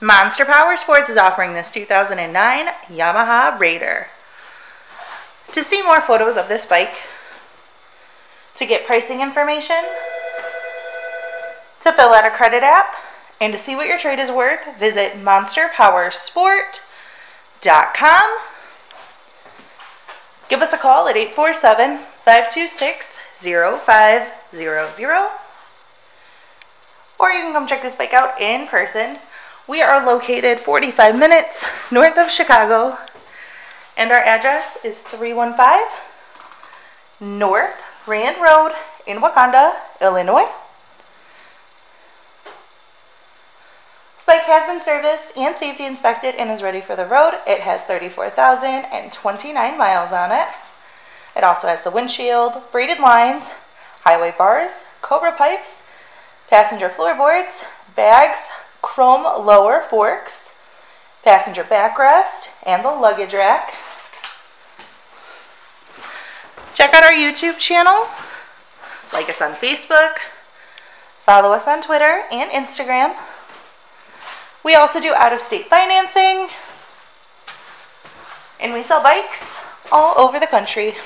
Monster Power Sports is offering this 2009 Yamaha Raider. To see more photos of this bike, to get pricing information, to fill out a credit app, and to see what your trade is worth, visit monsterpowersport.com. Give us a call at 847 526 0500 or you can come check this bike out in person. We are located 45 minutes north of Chicago, and our address is 315 North Rand Road in Wauconda, Illinois. This bike has been serviced and safety inspected and is ready for the road. It has 34,029 miles on it. It also has the windshield, braided lines, highway bars, Cobra pipes, passenger floorboards, bags, chrome lower forks, passenger backrest, and the luggage rack. Check out our YouTube channel, like us on Facebook, follow us on Twitter and Instagram. We also do out-of-state financing, and we sell bikes all over the country.